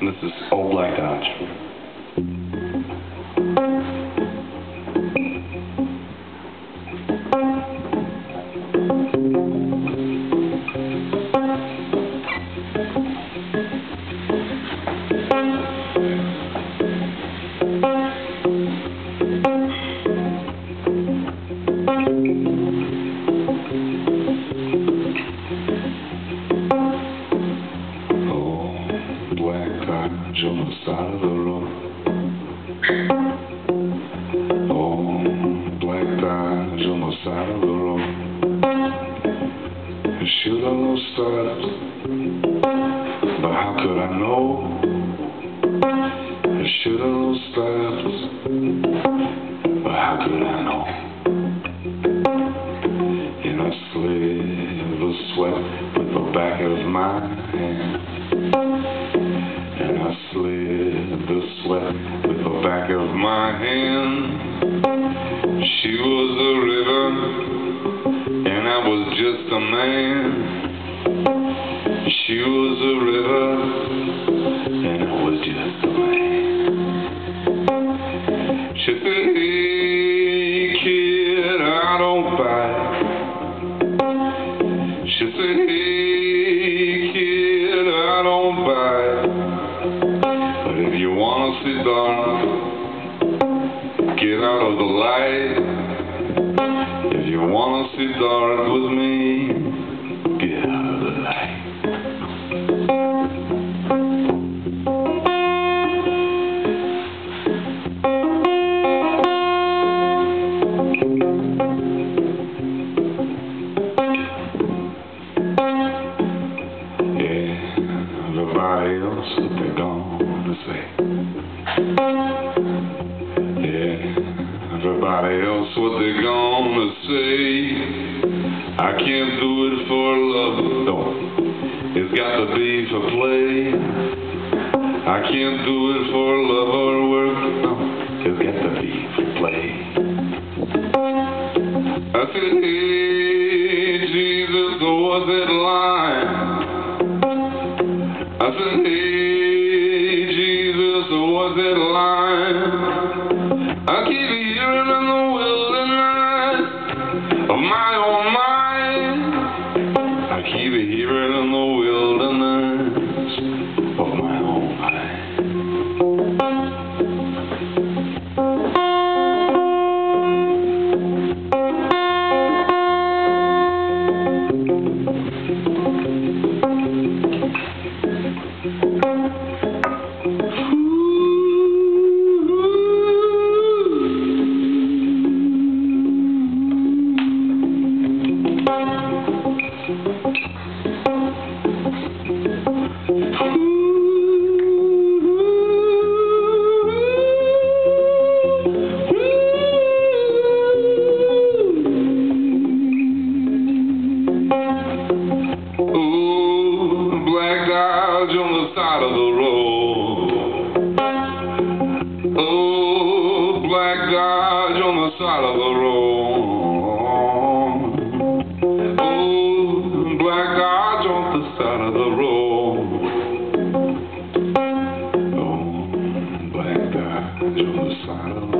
This is Old Black Dodge. On the side of the road. On the side of the road. I should have known stars, but how could I know? I should have stars, but how could I know? My hand. She was a river, and I was just a man. She was a river, and I was just a man. She said, hey, kid, I don't bite. She said, hey, kid, I don't bite. But if you wanna sit down, get out of the light. If you wanna see dark with me, get out of the light. Yeah, everybody else, they're gonna say. Everybody else, what they're gonna say? I can't do it for love, no. It's got to be for play. I can't do it for love or work, no. It's got to be for play. I said, hey, Jesus, was it lying? Eyes on the side of the road. Old black eyes on the side of the road. Oh, black eyes on the side of the road.